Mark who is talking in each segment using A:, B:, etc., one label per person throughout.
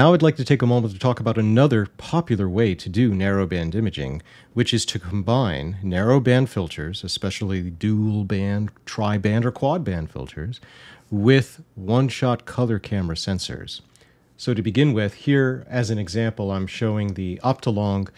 A: Now I'd like to take a moment to talk about another popular way to do narrowband imaging, which is to combine narrowband filters, especially dual band, tri-band, or quad band filters, with one-shot color camera sensors. So to begin with, here as an example, I'm showing the Optolong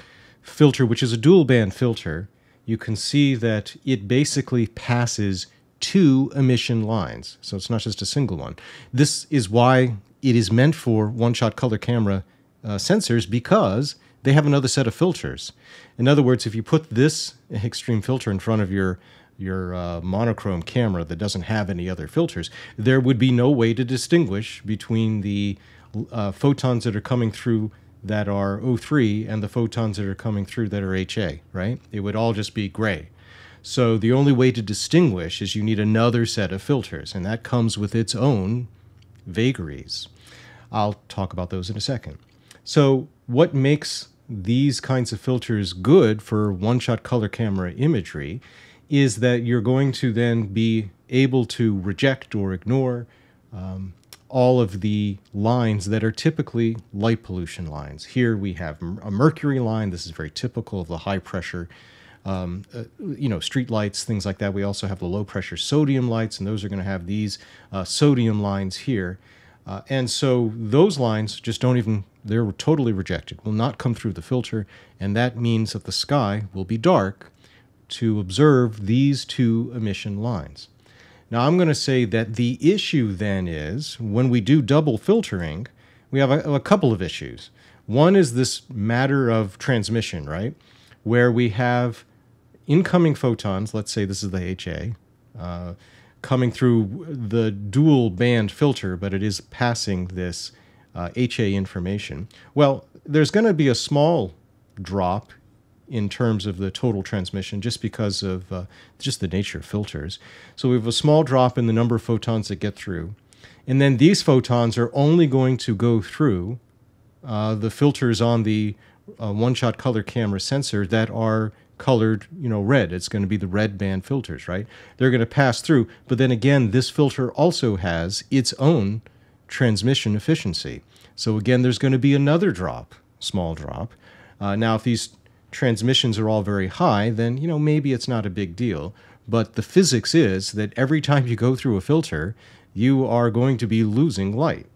A: filter, which is a dual band filter. You can see that it basically passes two emission lines. So it's not just a single one. This is why it is meant for one-shot color camera uh, sensors because they have another set of filters. In other words, if you put this extreme filter in front of your your uh, monochrome camera that doesn't have any other filters, there would be no way to distinguish between the uh, photons that are coming through that are O3 and the photons that are coming through that are HA, right? It would all just be gray. So the only way to distinguish is you need another set of filters, and that comes with its own vagaries. I'll talk about those in a second. So, what makes these kinds of filters good for one shot color camera imagery is that you're going to then be able to reject or ignore um, all of the lines that are typically light pollution lines. Here we have a mercury line. This is very typical of the high pressure, um, uh, you know, street lights, things like that. We also have the low pressure sodium lights, and those are going to have these uh, sodium lines here. Uh, and so those lines just don't even, they're totally rejected, will not come through the filter. And that means that the sky will be dark to observe these two emission lines. Now, I'm going to say that the issue then is when we do double filtering, we have a, a, couple of issues. One is this matter of transmission, right? Where we have incoming photons, let's say this is the HA, uh, coming through the dual band filter, but it is passing this uh, HA information. Well, there's going to be a small drop in terms of the total transmission just because of uh, just the nature of filters. So we have a small drop in the number of photons that get through. And then these photons are only going to go through uh, the filters on the uh, one-shot color camera sensor that are colored, you know, red. It's going to be the red band filters, right? They're going to pass through. But then again, this filter also has its own transmission efficiency. So again, there's going to be another drop, small drop. Uh, now, if these transmissions are all very high, then you know maybe it's not a big deal. But the physics is that every time you go through a filter, you are going to be losing light.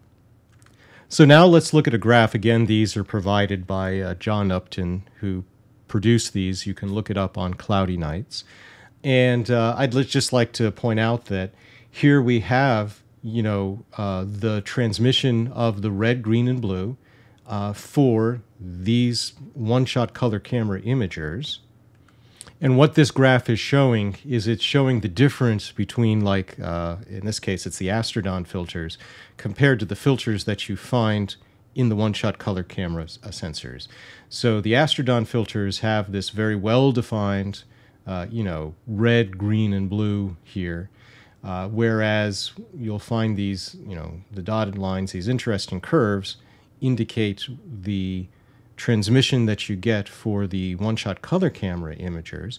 A: So now let's look at a graph. Again, these are provided by uh, John Upton, who produced these. You can look it up on cloudy nights. And uh, I'd just like to point out that here we have, you know, uh, the transmission of the red, green, and blue uh, for these one-shot color camera imagers. And what this graph is showing is it's showing the difference between, like, uh, in this case, it's the Astrodon filters compared to the filters that you find in the one-shot color camera uh, sensors. So the Astrodon filters have this very well-defined, uh, you know, red, green, and blue here. Uh, whereas you'll find these, you know, the dotted lines, these interesting curves, indicate the transmission that you get for the one-shot color camera imagers.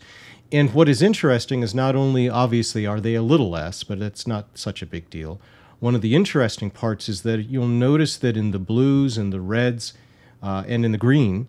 A: And what is interesting is not only obviously are they a little less, but it's not such a big deal. One of the interesting parts is that you'll notice that in the blues and the reds uh, and in the green,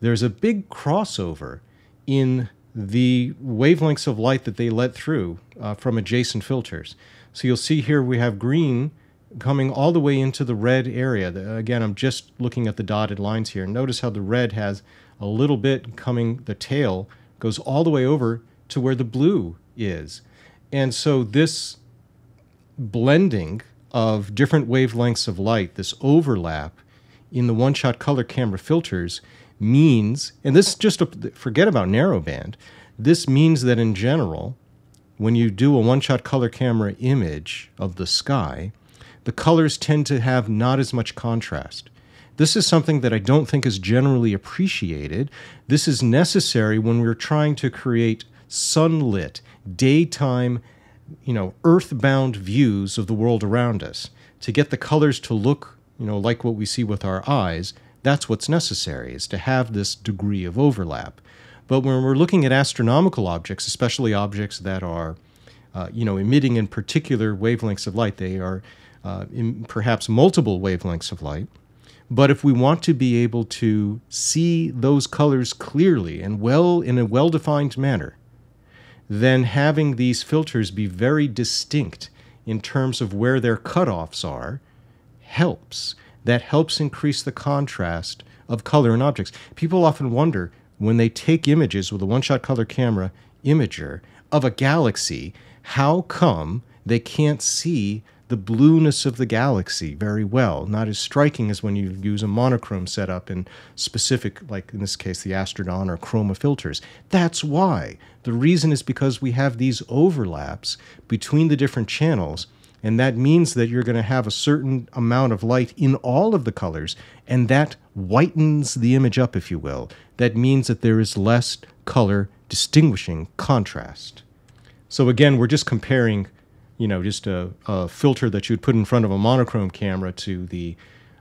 A: there's a big crossover in the wavelengths of light that they let through uh, from adjacent filters. So you'll see here we have green coming all the way into the red area. Again, I'm just looking at the dotted lines here. Notice how the red has a little bit coming, the tail goes all the way over to where the blue is. And so this blending of different wavelengths of light, this overlap in the one-shot color camera filters means, and this just a, forget about narrowband, this means that in general, when you do a one-shot color camera image of the sky, the colors tend to have not as much contrast. This is something that I don't think is generally appreciated. This is necessary when we're trying to create sunlit, daytime, you know, earthbound views of the world around us. To get the colors to look, you know, like what we see with our eyes, that's what's necessary, is to have this degree of overlap. But when we're looking at astronomical objects, especially objects that are, uh, you know, emitting in particular wavelengths of light, they are uh, in perhaps multiple wavelengths of light, But if we want to be able to see those colors clearly and well in a well defined manner, then having these filters be very distinct in terms of where their cutoffs are helps. That helps increase the contrast of color in objects. People often wonder when they take images with a one shot color camera imager of a galaxy, how come they can't see the blueness of the galaxy very well, not as striking as when you use a monochrome setup in specific, like in this case, the Astrodon or chroma filters. That's why. The reason is because we have these overlaps between the different channels, and that means that you're going to have a certain amount of light in all of the colors, and that whitens the image up, if you will. That means that there is less color distinguishing contrast. So again, we're just comparing you know, just a, a, filter that you would put in front of a monochrome camera to the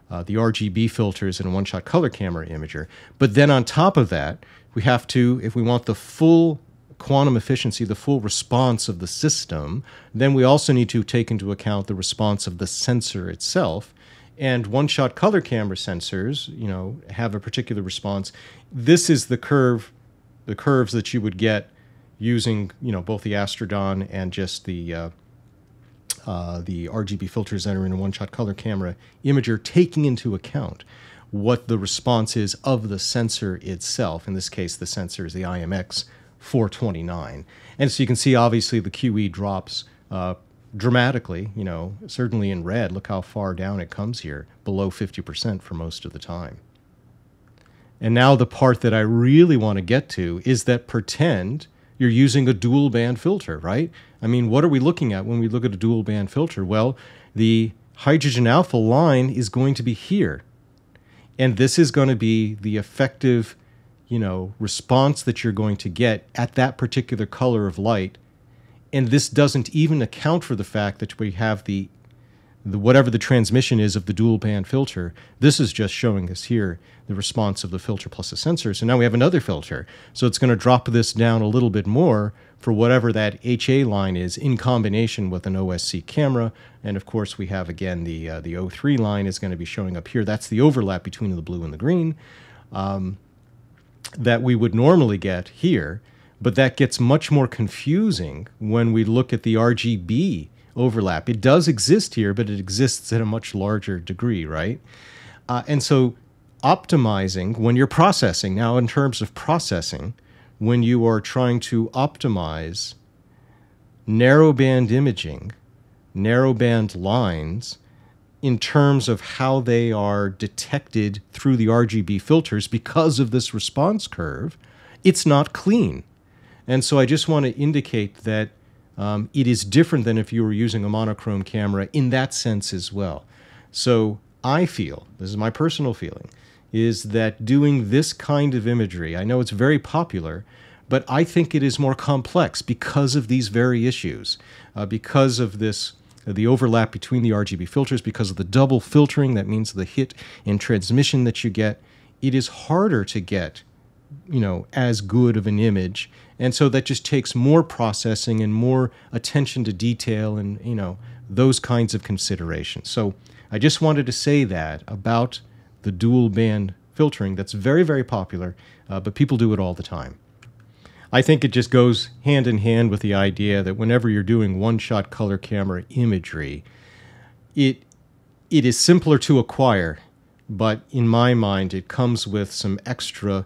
A: uh, the RGB filters in a one-shot color camera imager. But then on top of that, we have to, if we want the full quantum efficiency, the full response of the system, then we also need to take into account the response of the sensor itself. And one-shot color camera sensors, you know, have a particular response. This is the curve, the curves that you would get using, you know, both the Astrodon and just the uh, uh, the RGB filters that are in a one-shot color camera imager, taking into account what the response is of the sensor itself. In this case, the sensor is the IMX 429. And so you can see, obviously, the QE drops uh, dramatically, you know, certainly in red. Look how far down it comes here, below 50% for most of the time. And now the part that I really want to get to is that pretend you're using a dual band filter, right? I mean, what are we looking at when we look at a dual band filter? Well, the hydrogen alpha line is going to be here. And this is going to be the effective, you know, response that you're going to get at that particular color of light. And this doesn't even account for the fact that we have the, the whatever the transmission is of the dual band filter. This is just showing us here the response of the filter plus the sensor. So now we have another filter. So it's going to drop this down a little bit more for whatever that HA line is in combination with an OSC camera. And of course, we have again the uh, the O3 line is going to be showing up here. That's the overlap between the blue and the green um, that we would normally get here. But that gets much more confusing when we look at the RGB overlap. It does exist here, but it exists at a much larger degree, right? Uh, and so optimizing when you're processing, now in terms of processing, when you are trying to optimize narrowband imaging, narrowband lines, in terms of how they are detected through the RGB filters because of this response curve, it's not clean. And so I just want to indicate that um, it is different than if you were using a monochrome camera in that sense as well. So I feel, this is my personal feeling, is that doing this kind of imagery, I know it's very popular, but I think it is more complex because of these very issues, uh, because of this the overlap between the RGB filters, because of the double filtering, that means the hit and transmission that you get. It is harder to get, you know, as good of an image, and so that just takes more processing and more attention to detail and you know those kinds of considerations. So I just wanted to say that about the dual band filtering that's very, very popular, uh, but people do it all the time. I think it just goes hand in hand with the idea that whenever you're doing one shot color camera imagery, it, it is simpler to acquire, but in my mind, it comes with some extra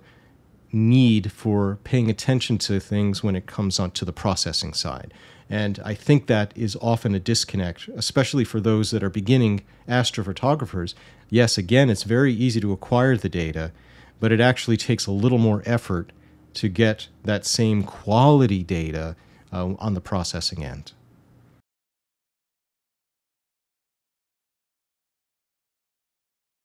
A: need for paying attention to things when it comes on to the processing side. And I think that is often a disconnect, especially for those that are beginning astrophotographers. Yes, again, it's very easy to acquire the data, but it actually takes a little more effort to get that same quality data uh, on the processing end.